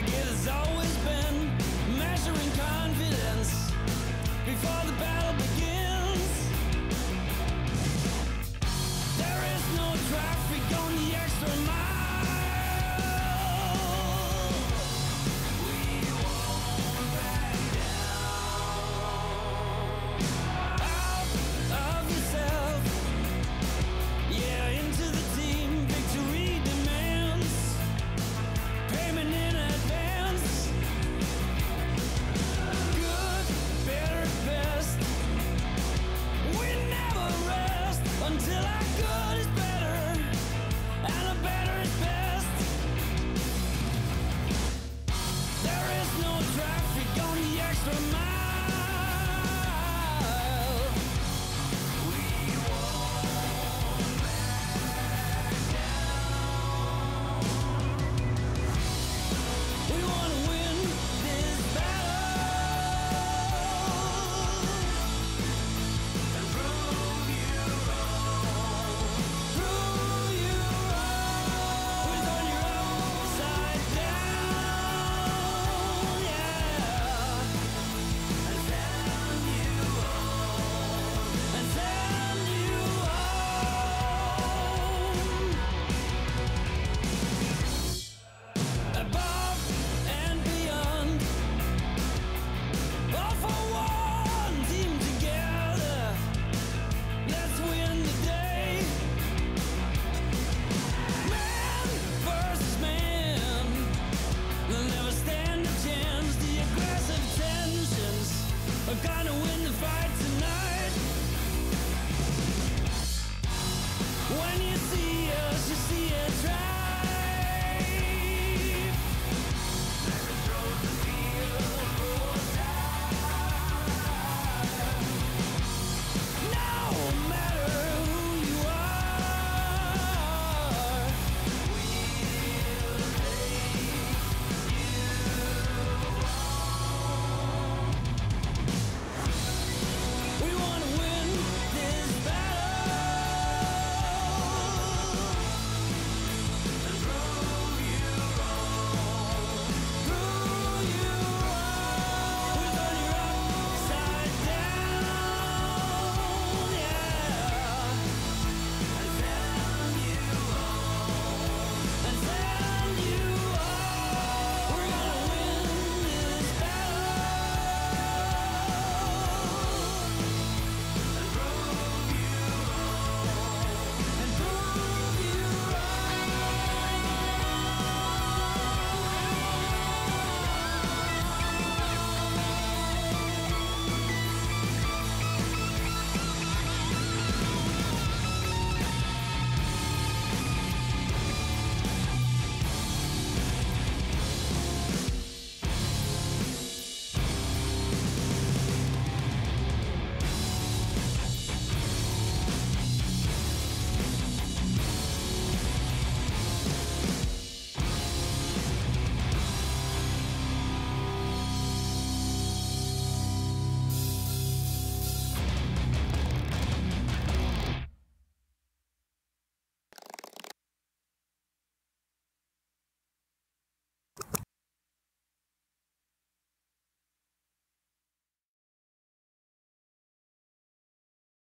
like it has always been, measuring confidence before the battle.